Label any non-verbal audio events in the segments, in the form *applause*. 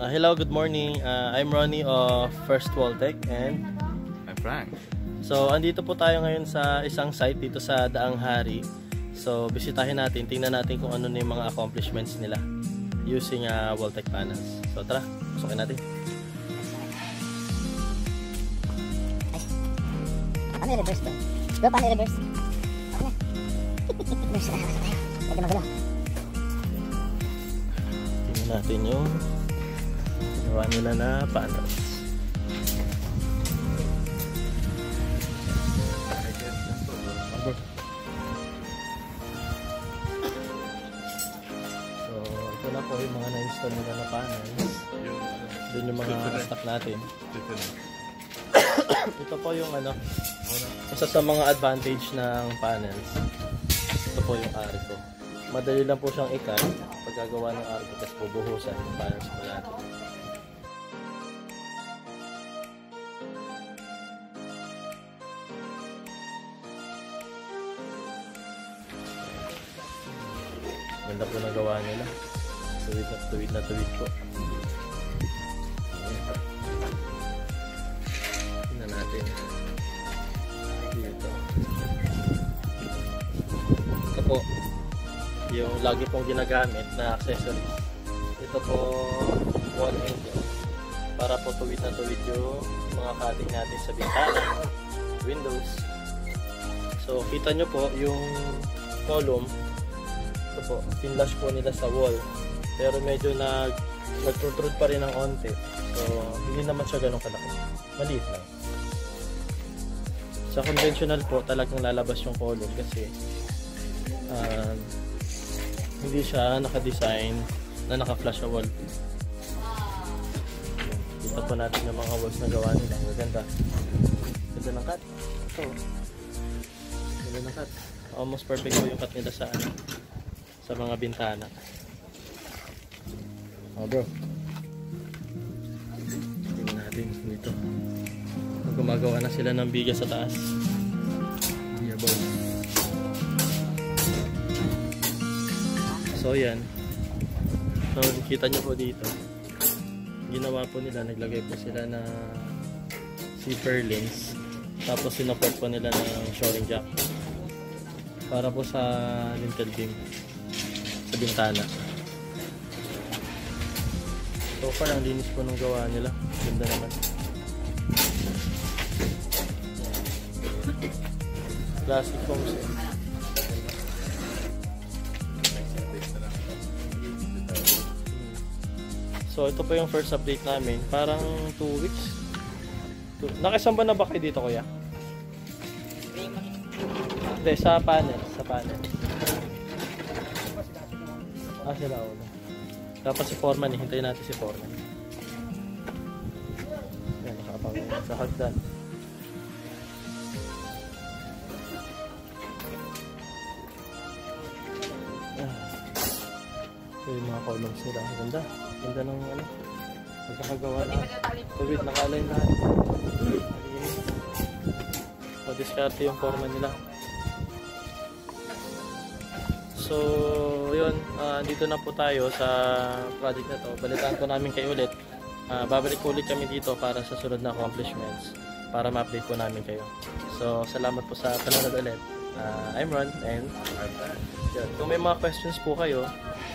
Uh, hello, good morning. Uh, I'm Ronnie of First Wall Tech and I'm Frank. so andito po tayo ngayon sa isang site dito sa Daang Hari. So bisitahin natin, tingnan natin kung ano na yung mga accomplishments nila using uh, Walltech panels. So tara, sukin natin. Paano i-reverse to? Bro, paano i-reverse? Reverse na naman tayo. Medyo magulo. Tingnan natin yung ginawa nila na panels. So ito na po yung mga na-install nila na panels. Doon yung mga stock natin. *coughs* Ito po yung ano, isa sa mga advantage ng panels. Ito po yung arco. Madali lang po siyang ikat pag gagawa ng arco tapos bubuhusan yung panels po natin. Ganda po na gawa nila. Tuwid na tuwid na tuwid po. Tingnan natin. Dito. Ito po. Yung lagi pong ginagamit na accessories. Ito po wall angel. Para po tuwid na tuwid yung mga cutting natin sa bintana, windows. So kita nyo po yung column. Ito po, pinlash po nila sa wall. Pero medyo nag nagtutrude pa rin ng onte. So, hindi naman siya ganun kalaki. Maliit lang. Sa conventional po, talagang lalabas yung column kasi ah, hindi siya naka-design na naka-flash sa wall. Dito po natin yung mga walls na gawa nila. Maganda. Ganda ng cut. Ito. Ganda ng cut. Almost perfect po yung cut nila sa ano, sa mga bintana. Oh bro. Tingnan natin dito. Gumagawa na sila ng bigas sa taas. Yeah, boy. So yan. So kita nyo po dito. Ginawa po nila, naglagay po sila na zipper links. Tapos sinuport po nila ng shoring jack. Para po sa lintel beam. Bintana. So far, ang linis po nung gawa nila. Ganda naman. Plastic foams eh. So ito po yung first update namin. Parang 2 weeks. Two- Nakisamba na ba kayo dito kuya? Hindi, sa panel. Sa panel. Ah, sila ulo. Dapat si Foreman eh. Hintayin natin si Foreman. Yan, nakapang sa hagdan. Ah. Ito yung mga columns nila. Ang ganda. Ganda ng ano. Pagkakagawa na. Tuwid, naka-align lahat. Madiskarte yung forma nila. So, yun, ah, dito na po tayo sa project na to. Balitaan ko namin kayo ulit. Ah, babalik ulit kami dito para sa sunod na accomplishments para ma-update po namin kayo. So, salamat po sa panonood ulit. Ah, I'm Ron and yun. Kung may mga questions po kayo,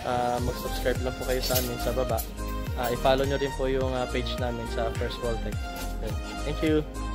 ah, mag-subscribe lang po kayo sa amin sa baba. Ah, i-follow nyo rin po yung ah, page namin sa First Wall Tech. Thank you!